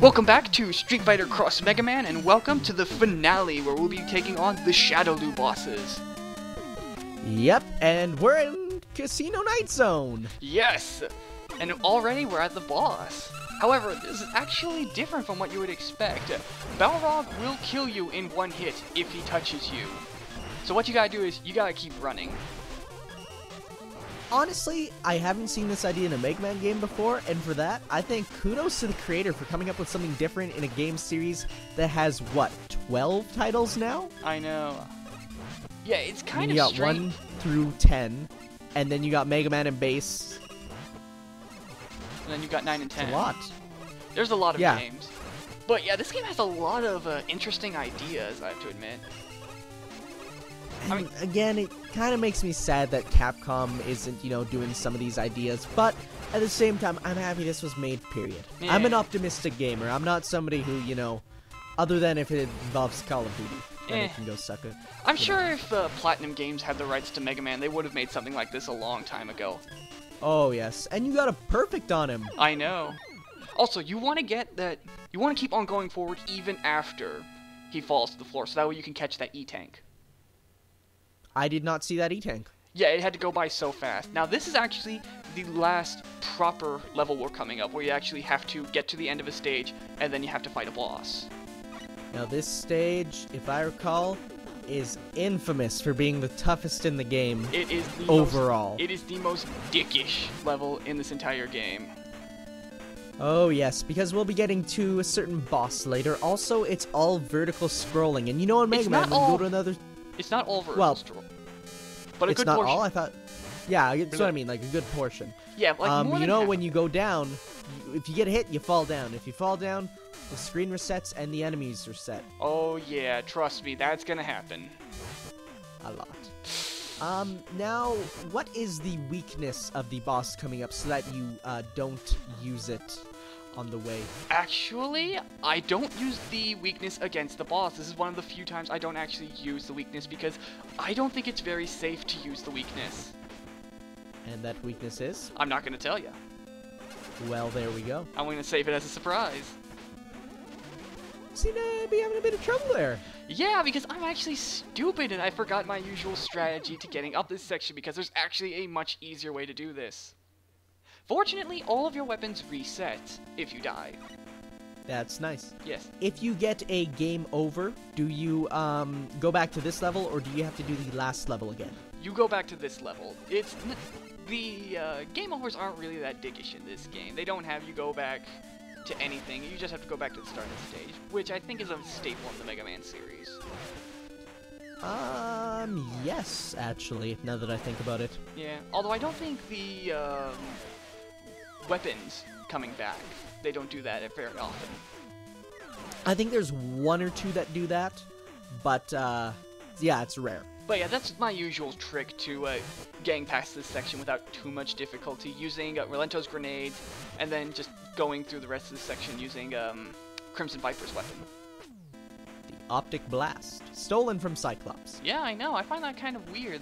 Welcome back to Street Fighter Cross Mega Man, and welcome to the finale where we'll be taking on the Shadoloo bosses. Yep, and we're in Casino Night Zone. Yes! And already we're at the boss. However, this is actually different from what you would expect. Balrog will kill you in one hit if he touches you. So what you gotta do is, you gotta keep running. Honestly, I haven't seen this idea in a Mega Man game before, and for that, I think kudos to the creator for coming up with something different in a game series that has, what, 12 titles now? I know. Yeah, it's kind you of You got strange. 1 through 10, and then you got Mega Man and Bass. And then you got 9 and 10. It's a lot. There's a lot of Yeah. games. But yeah, this game has a lot of uh, interesting ideas, I have to admit. I mean- again, it kind of makes me sad that Capcom isn't, you know, doing some of these ideas, but at the same time, I'm happy this was made, period. I'm an optimistic gamer. I'm not somebody who, you know, other than if it involves Call of Duty, then Eh. it can go suck it. I'm sure if uh, Platinum Games had the rights to Mega Man, they would have made something like this a long time ago. Oh, yes. And you got a perfect on him. I know. Also, you want to get that. You want to keep on going forward even after he falls to the floor, so that way you can catch that E tank. I did not see that E-Tank. Yeah, it had to go by so fast. Now, this is actually the last proper level we're coming up, where you actually have to get to the end of a stage, and then you have to fight a boss. Now, this stage, if I recall, is infamous for being the toughest in the game It is the overall. Most, it is the most dickish level in this entire game. Oh yes, because we'll be getting to a certain boss later. Also, it's all vertical scrolling, and you know in Mega It's Man when you go to another, It's not all vertical Well, scroll, but a it's good not portion. all. I thought, yeah, that's what I mean, like a good portion. Yeah, like um, more you than know half. when you go down, if you get hit, you fall down. If you fall down, the screen resets and the enemies reset Oh yeah, trust me, that's gonna happen. a lot. Um, now, what is the weakness of the boss coming up so that you uh, don't use it on the way? Actually, I don't use the weakness against the boss. This is one of the few times I don't actually use the weakness because I don't think it's very safe to use the weakness. And that weakness is? I'm not gonna tell you. Well, there we go. I'm gonna save it as a surprise. Seem to be having a bit of trouble there. Yeah, because I'm actually stupid and I forgot my usual strategy to getting up this section because there's actually a much easier way to do this. Fortunately, all of your weapons reset if you die. That's nice. Yes. If you get a game over, do you um go back to this level or do you have to do the last level again? you go back to this level. It's n- the uh, game overs aren't really that dickish in this game. They don't have you go back to anything. You just have to go back to the start of the stage, which I think is a staple in the Mega Man series. Um, yes, actually, now that I think about it. Yeah. Although I don't think the um, weapons coming back. They don't do that very often. I think there's one or two that do that, but uh yeah, it's rare. But yeah, that's my usual trick to uh, getting past this section without too much difficulty, using uh, Rolento's grenades, and then just going through the rest of the section using um, Crimson Viper's weapon. The Optic Blast, stolen from Cyclops. Yeah, I know. I find that kind of weird.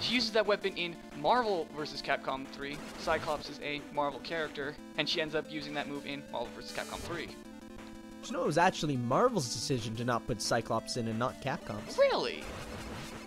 She uses that weapon in Marvel vs. Capcom 3. Cyclops is a Marvel character, and she ends up using that move in Marvel vs. Capcom 3. You know it was actually Marvel's decision to not put Cyclops in and not Capcom's? Really?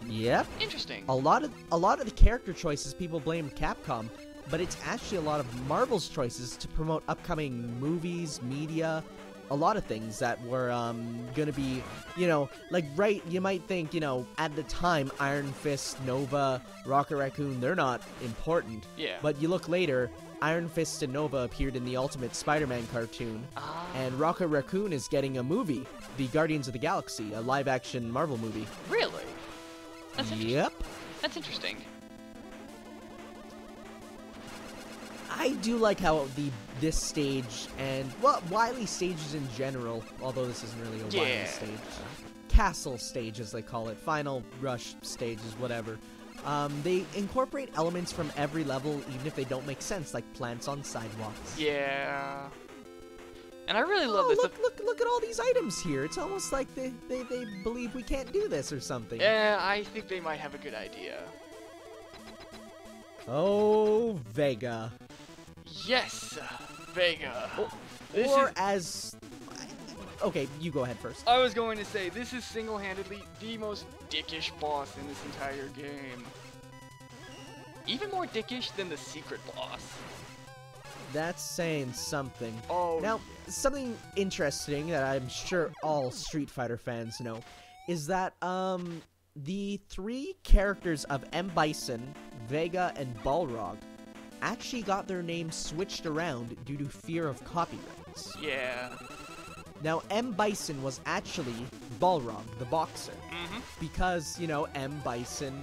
Yep. Interesting. A lot of a lot of the character choices people blame Capcom, but it's actually a lot of Marvel's choices to promote upcoming movies, media, a lot of things that were um, gonna be, you know, like right. You might think, you know, at the time, Iron Fist, Nova, Rocket Raccoon, they're not important, Yeah. but you look later. Iron Fist and Nova appeared in the Ultimate Spider-Man cartoon, Ah, and Rocket Raccoon is getting a movie, The Guardians of the Galaxy, a live-action Marvel movie. really? That's interesting. Yep. That's interesting. I do like how the this stage and well Wily stages in general, although this isn't really a Wily stage, castle stage as they call it, final rush stages, whatever. Um, they incorporate elements from every level, even if they don't make sense, like plants on sidewalks. Yeah. And I really love Oh, this. look, look, look at all these items here. It's almost like they, they, they believe we can't do this or something. Yeah, I think they might have a good idea. Oh, Vega. Yes, Vega. Oh, or is- as. Okay, you go ahead first. I was going to say, this is single-handedly the most dickish boss in this entire game. Even more dickish than the secret boss. That's saying something. Oh, Now, something interesting that I'm sure all Street Fighter fans know is that um the three characters of M Bison, Vega, and Balrog actually got their names switched around due to fear of copyrights. yeah. Now, M Bison was actually Balrog, the boxer, hmm because you know M Bison,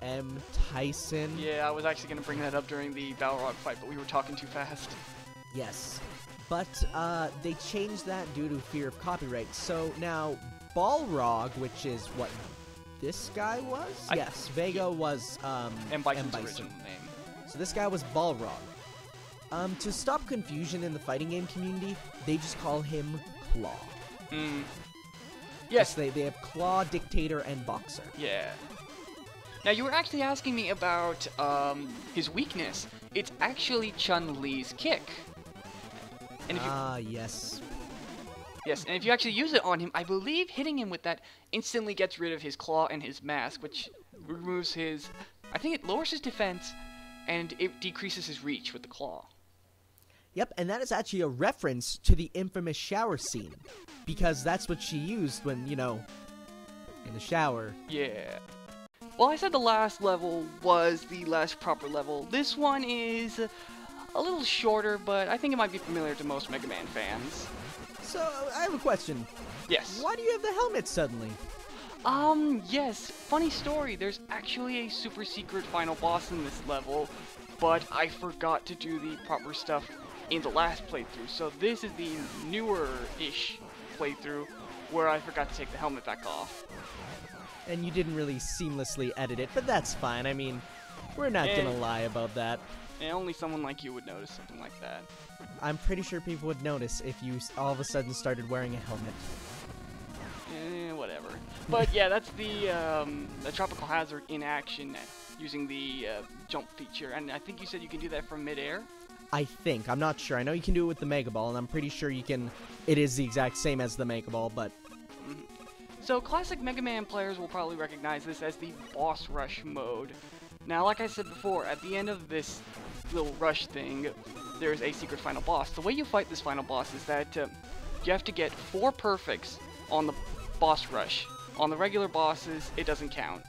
M Tyson. Yeah, I was actually going to bring that up during the Balrog fight, but we were talking too fast. Yes. But uh, they changed that due to fear of copyright. So now Balrog, which is what this guy was? I- yes, Vega was um, And Bison's M. Bison. original name. So this guy was Balrog. Um, to stop confusion in the fighting game community, they just call him Claw. Mm. Yes, they, they have Claw, Dictator, and Boxer. yeah. Now, you were actually asking me about um, his weakness. It's actually Chun-Li's kick. And if you, Ah, yes. yes, and if you actually use it on him, I believe hitting him with that instantly gets rid of his claw and his mask, which removes his... I think it lowers his defense, and it decreases his reach with the claw. Yep, and that is actually a reference to the infamous shower scene. Because that's what she used when, you know, in the shower. Yeah. Well, I said the last level was the last proper level. This one is a little shorter, but I think it might be familiar to most Mega Man fans. So, I have a question. Yes. Why do you have the helmet suddenly? Um, yes. Funny story. There's actually a super secret final boss in this level, but I forgot to do the proper stuff in the last playthrough. So this is the newer-ish playthrough where I forgot to take the helmet back off. And you didn't really seamlessly edit it, but that's fine. I mean, we're not Eh. gonna lie about that. And only someone like you would notice something like that. I'm pretty sure people would notice if you all of a sudden started wearing a helmet. But yeah, that's the um, the tropical hazard in action using the uh, jump feature, and I think you said you can do that from midair. I think. I'm not sure. I know you can do it with the Mega Ball, and I'm pretty sure you can. It is the exact same as the Mega Ball, but So classic Mega Man players will probably recognize this as the boss rush mode. Now, like I said before, at the end of this little rush thing, there's a secret final boss. The way you fight this final boss is that uh, you have to get four perfects on the boss rush. On the regular bosses, it doesn't count.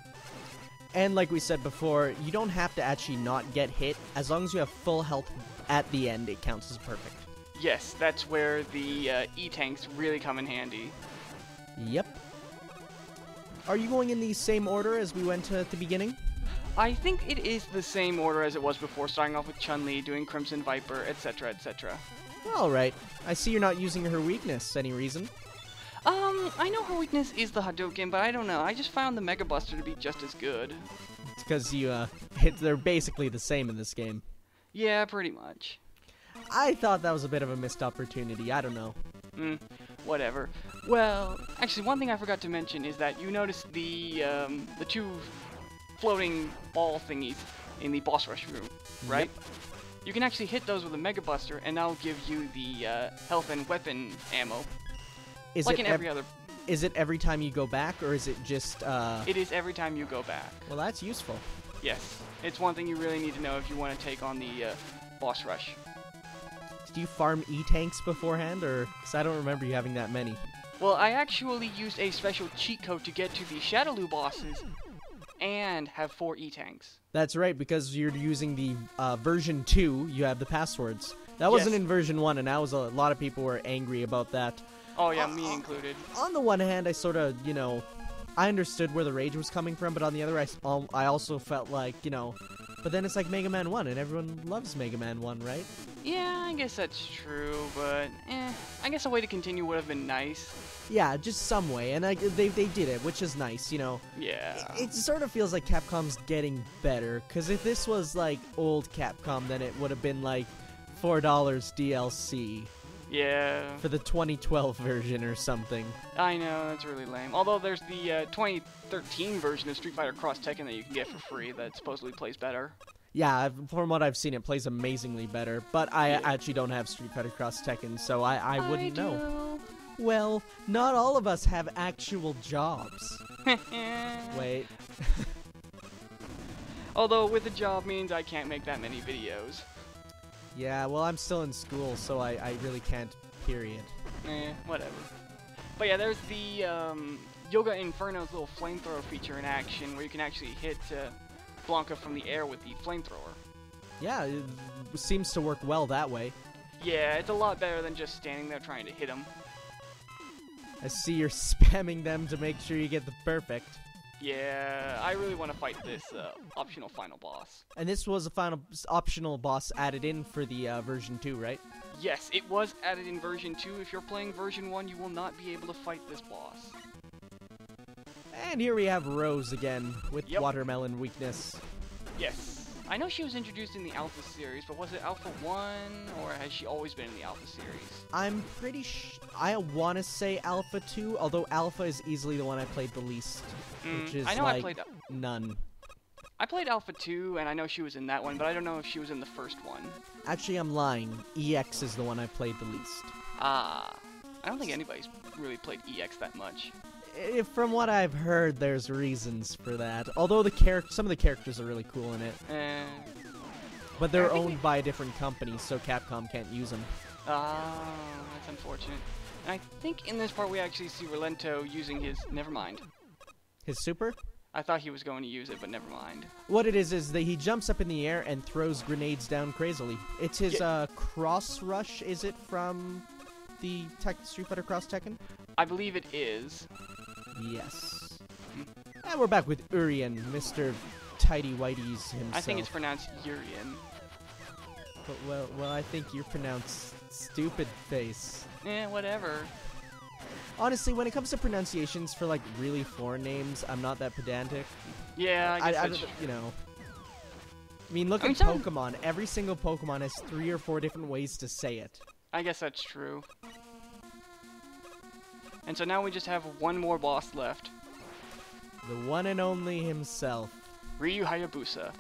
and like we said before, you don't have to actually not get hit. As long as you have full health at the end, it counts as perfect. Yes, that's where the uh, E-tanks really come in handy. Yep. Are you going in the same order as we went to at the beginning? I think it is the same order as it was before, starting off with Chun-Li, doing Crimson Viper, etc., etc. All right. I see you're not using her weakness. Any reason? Um, I know her weakness is the Hadouken, but I don't know. I just found the Mega Buster to be just as good. It's because you, uh, it, they're basically the same in this game. Yeah, pretty much. I thought that was a bit of a missed opportunity. I don't know. Hmm, whatever. Well, actually, one thing I forgot to mention is that you notice the, um, the two floating ball thingies in the boss rush room, right? You can actually hit those with a Mega Buster, and that'll give you the uh, health and weapon ammo, Is like it in ev- every other. is it every time you go back, or is it just? uh... It is every time you go back. Well, that's useful. Yes, it's one thing you really need to know if you want to take on the uh, boss rush. Did you farm E tanks beforehand, or? Because I don't remember you having that many. Well, I actually used a special cheat code to get to the Shadoloo bosses and have four E-tanks. That's right, because you're using the uh, version two. You have the passwords. That wasn't Yes. in version one, and that was a lot of people were angry about that. Oh yeah, Uh, me uh, included. On the one hand, I sort of, you know, I understood where the rage was coming from, but on the other, I, um, I also felt like, you know, but then it's like Mega Man 1, and everyone loves Mega Man 1, right? Yeah, I guess that's true, but eh, I guess a way to continue would have been nice. Yeah, just some way, and I, they, they did it, which is nice, you know. Yeah. It sort of feels like Capcom's getting better, because if this was like old Capcom, then it would have been like $4 DLC yeah. for the 2012 version or something. I know, that's really lame. Although there's the uh, 2013 version of Street Fighter Cross Tekken that you can get for free that supposedly plays better. Yeah, from what I've seen, it plays amazingly better. But I Yeah. actually don't have Street Fighter Cross Tekken, so I, I wouldn't know. Well, not all of us have actual jobs. Wait, Although with a job means I can't make that many videos. Yeah, well, I'm still in school, so I, I really can't, period. Eh, whatever. But yeah, there's the um, Yoga Inferno's little flamethrower feature in action where you can actually hit uh, Blanka from the air with the flamethrower. Yeah, it seems to work well that way. Yeah, it's a lot better than just standing there trying to hit him. I see you're spamming them to make sure you get the perfect. Yeah, I really want to fight this uh, optional final boss. And this was a final optional boss added in for the uh, version 2, right? Yes, it was added in version 2. If you're playing version 1, you will not be able to fight this boss. And here we have Rose again with Yep. watermelon weakness. Yes. I know she was introduced in the Alpha series, but was it Alpha 1 or has she always been in the Alpha series? I'm pretty sh- I want to say Alpha 2, although Alpha is easily the one I played the least, which Mm, is I know like I played none. I played Alpha 2 and I know she was in that one, but I don't know if she was in the first one. Actually, I'm lying. EX is the one I played the least. Ah. I don't think anybody's really played EX that much. Eh, From what I've heard, there's reasons for that. Although the char- some of the characters are really cool in it, Eh. but they're owned by a different company, so Capcom can't use them. Ah, that's unfortunate. And I think in this part we actually see Rolento using his. Never mind. His super? I thought he was going to use it, but never mind. What it is is that he jumps up in the air and throws grenades down crazily. It's his Yeah. uh, cross rush. Is it from the Street Fighter Cross Tekken? I believe it is. Yes. And we're back with Urien, Mr. Tidy Whitey's himself. I think it's pronounced Urian. But, well, well, I think you pronounce stupid face. Eh, whatever. Honestly, when it comes to pronunciations for like really foreign names, I'm not that pedantic. Yeah, I guess I, that's you know. I mean, look I mean, at Pokemon. Every single Pokemon has three or four different ways to say it. I guess that's true. And so now we just have one more boss left. The one and only himself. Ryu Hayabusa.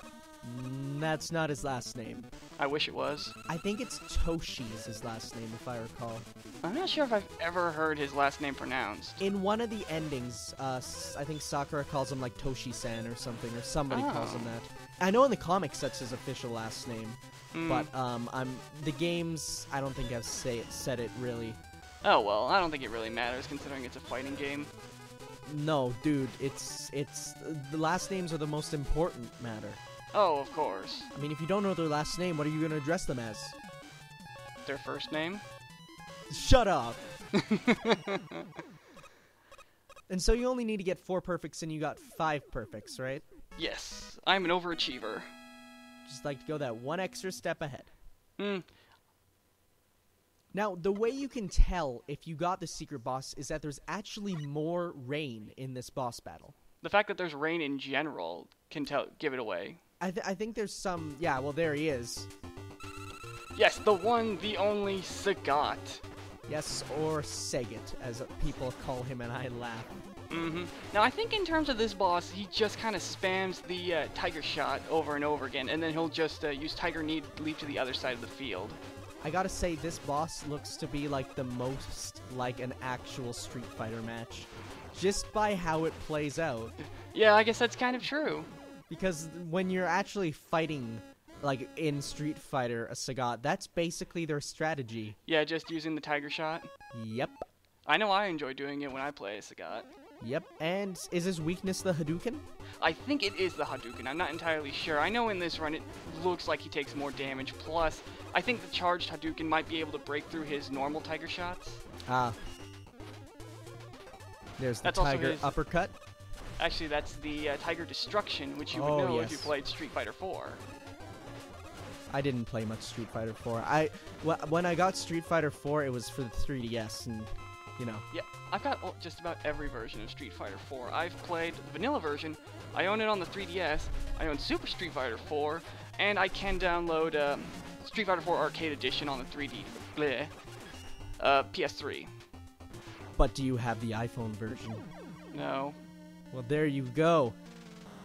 Mm, That's not his last name. I wish it was. I think it's Toshi's his last name, if I recall. I'm not sure if I've ever heard his last name pronounced. In one of the endings, uh, I think Sakura calls him like Toshi-san or something, or somebody calls him Oh. that. I know in the comics that's his official last name, Hmm. but um, I'm the games. I don't think I've say it, said it really. Oh well, I don't think it really matters considering it's a fighting game. No, dude, it's it's the last names are the most important matter. Oh, of course. I mean, if you don't know their last name, what are you gonna address them as? Their first name? Shut up. and so you only need to get four perfects, and you got five perfects, right? yes, I'm an overachiever. Just like to go that one extra step ahead. Hmm. Now, the way you can tell if you got the secret boss is that there's actually more rain in this boss battle. The fact that there's rain in general can tell give it away. I, th- I think there's some. Yeah, well, there he is. Yes, the one, the only Sagat. Yes, or Sagat, as people call him, and I laugh. hmm Now I think in terms of this boss, he just kind of spams the uh, Tiger Shot over and over again, and then he'll just uh, use Tiger Knee to leap to the other side of the field. I gotta say, this boss looks to be like the most like an actual Street Fighter match. Just by how it plays out. Yeah, I guess that's kind of true. Because when you're actually fighting, like in Street Fighter, a Sagat, that's basically their strategy. Yeah, just using the Tiger Shot. Yep. I know I enjoy doing it when I play a Sagat. Yep. And is his weakness the Hadouken? I think it is the Hadouken. I'm not entirely sure. I know in this run it looks like he takes more damage. Plus, I think the charged Hadouken might be able to break through his normal Tiger shots. Ah. There's the That's Tiger his- uppercut. Actually, that's the uh, Tiger Destruction, which you would Oh, know if you played Street Fighter 4. I didn't play much Street Fighter 4. I wh- when I got Street Fighter 4, it was for the 3DS, and you know. Yeah, I've got all- just about every version of Street Fighter 4. I've played the vanilla version, I own it on the 3DS, I own Super Street Fighter 4, and I can download um, Street Fighter 4 Arcade Edition on the 3D, bleh, uh, PS3. But do you have the iPhone version? No. Well, there you go.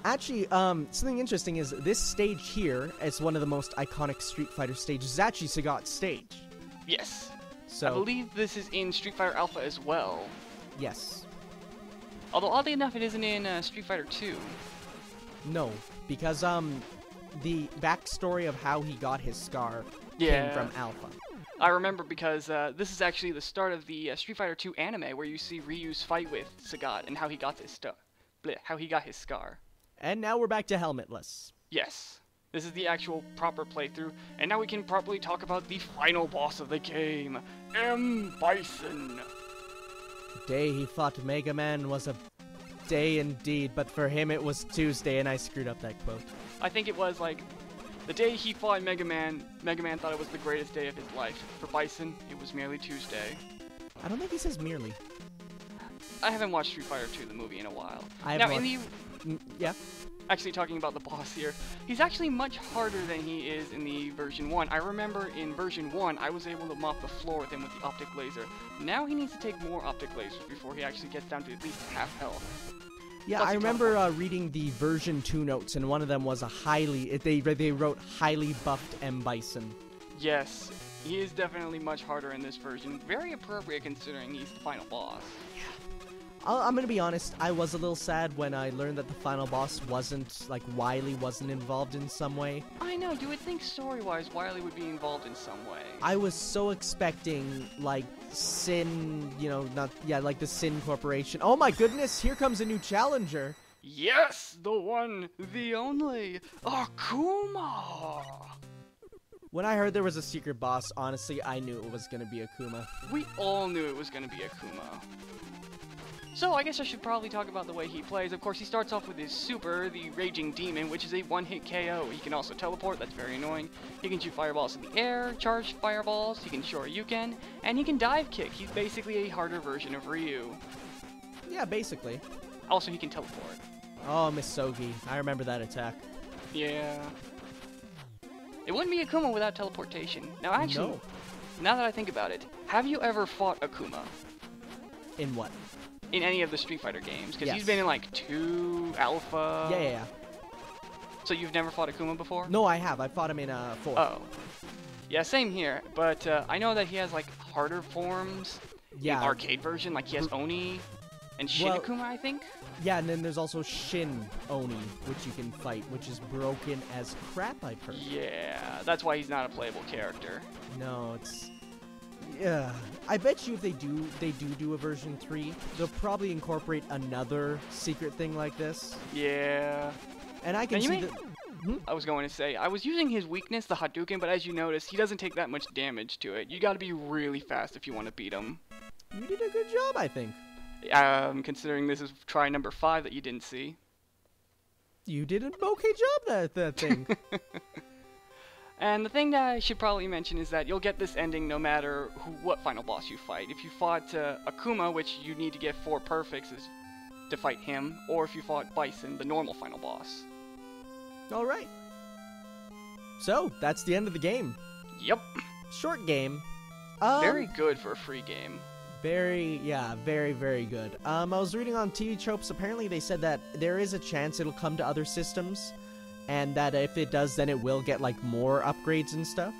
Actually, um, something interesting is this stage here is one of the most iconic Street Fighter stages. Is actually Sagat's stage. Yes. So I believe this is in Street Fighter Alpha as well. yes, Although oddly enough, it isn't in uh, Street Fighter 2. no, because um, the backstory of how he got his scar Yeah. came from Alpha. I remember because uh, this is actually the start of the uh, Street Fighter 2 anime where you see Ryu's fight with Sagat and how he got his stuff, how he got his scar. And now we're back to helmetless. Yes, this is the actual proper playthrough, and now we can properly talk about the final boss of the game, M. Bison. The day he fought Mega Man was a day indeed, but for him it was Tuesday, and I screwed up that quote. I think it was like the day he fought Mega Man. Mega Man thought it was the greatest day of his life. For Bison, it was merely Tuesday. I don't think he says merely. I haven't watched Street Fighter 2 the movie in a while. I now in the Mm, yeah. Actually talking about the boss here, he's actually much harder than he is in the version 1. I remember in version 1, I was able to mop the floor with him with the optic laser. Now he needs to take more optic lasers before he actually gets down to at least half health. Yeah, Plus I remember uh, reading the version 2 notes, and one of them was a highly, they, they wrote highly buffed M. Bison. Yes, he is definitely much harder in this version. Very appropriate considering he's the final boss. I'll, I'm gonna be honest, I was a little sad when I learned that the final boss wasn't, like, Wily wasn't involved in some way. I know, you would think story-wise Wily would be involved in some way. I was so expecting, like, Sin, you know, not, yeah, like the Sin Corporation. Oh my goodness, here comes a new challenger. Yes, the one, the only, Akuma! When I heard there was a secret boss, honestly, I knew it was gonna be Akuma. We all knew it was going to be Akuma. So I guess I should probably talk about the way he plays. Of course, he starts off with his super, the Raging Demon, which is a one-hit KO. He can also teleport, that's very annoying. He can shoot fireballs in the air, charge fireballs, he can Shoryuken, and he can dive kick. He's basically a harder version of Ryu. Yeah, basically. Also, he can teleport. Oh, Misogi. I remember that attack. Yeah. It wouldn't be Akuma without teleportation. Now, actually, No. now that I think about it, have you ever fought Akuma In what? In any of the Street Fighter games? Because Yes. he's been in like two, Alpha. yeah, yeah, yeah. So you've never fought Akuma before? No, I have. I fought him in uh, 4. Oh. Yeah, same here. But uh, I know that he has like harder forms. yeah. In arcade version, like he has Oni and Shin Well- Akuma, I think. Yeah, and then there's also Shin Oni, which you can fight, which is broken as crap, I've heard. Yeah, that's why he's not a playable character. No, it's. Yeah, I bet you if they do, they do do a version three, they'll probably incorporate another secret thing like this. Yeah. And I can see that. I was going to say, I was using his weakness, the Hadouken, but as you notice, he doesn't take that much damage to it. You gotta be really fast if you want to beat him. You did a good job, I think. Um, considering this is try number five that you didn't see. You did an okay job that that thing. And the thing that I should probably mention is that you'll get this ending no matter who, what final boss you fight. If you fought uh, Akuma, which you need to get four perfects is to fight him, or if you fought Bison, the normal final boss. All right. So that's the end of the game. Yep, Short game. Um, very good for a free game. Very, yeah, very, very good. Um, I was reading on TV Tropes. Apparently, they said that there is a chance it'll come to other systems, and that if it does, then it will get like more upgrades and stuff.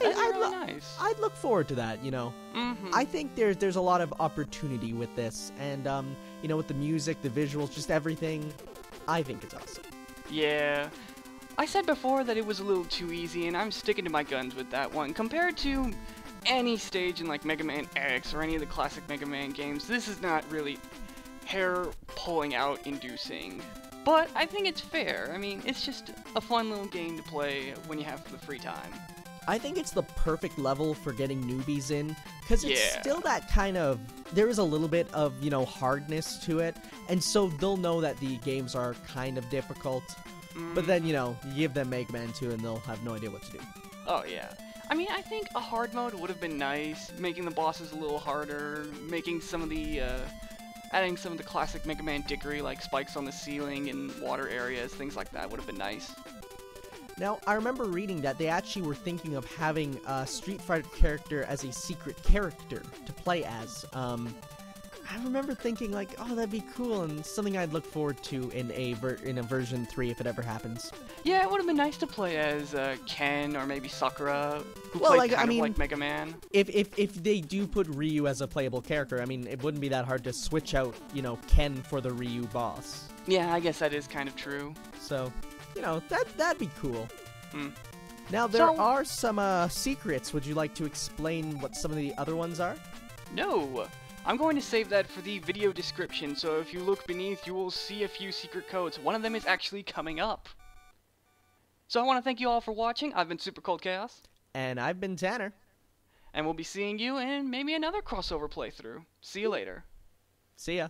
That'd I'd, really lo- nice. I'd look forward to that. You know, mm-hmm. I think there's there's a lot of opportunity with this, and um, you know, with the music, the visuals, just everything. I think it's awesome. Yeah. I said before that it was a little too easy, and I'm sticking to my guns with that one. Compared to any stage in like Mega Man X or any of the classic Mega Man games, this is not really hair pulling out inducing. But I think it's fair. I mean, it's just a fun little game to play when you have the free time. I think it's the perfect level for getting newbies in because it's Yeah. still that kind of there is a little bit of you know hardness to it, and so they'll know that the games are kind of difficult. But Mm, then you know you give them Mega Man 2 and they'll have no idea what to do. Oh yeah. I mean, I think a hard mode would have been nice, making the bosses a little harder, making some of the, uh, adding some of the classic Mega Man dickery like spikes on the ceiling and water areas, things like that would have been nice. Now I remember reading that they actually were thinking of having a Street Fighter character as a secret character to play as. Um, I remember thinking like, oh, that'd be cool and something I'd look forward to in a ver- in a version three if it ever happens. Yeah, it would have been nice to play as uh, Ken or maybe Sakura, who Well, played like, I kind of mean- like Mega Man. If if if they do put Ryu as a playable character, I mean, it wouldn't be that hard to switch out, you know, Ken for the Ryu boss. Yeah, I guess that is kind of true. So, you know, that that'd be cool. Hmm. Now there So- are some uh, secrets. Would you like to explain what some of the other ones are? No! I'm going to save that for the video description, so if you look beneath, you will see a few secret codes. One of them is actually coming up. So I want to thank you all for watching. I've been Super Cold Chaos, And I've been Tanner. and we'll be seeing you in maybe another crossover playthrough. See you later. See ya.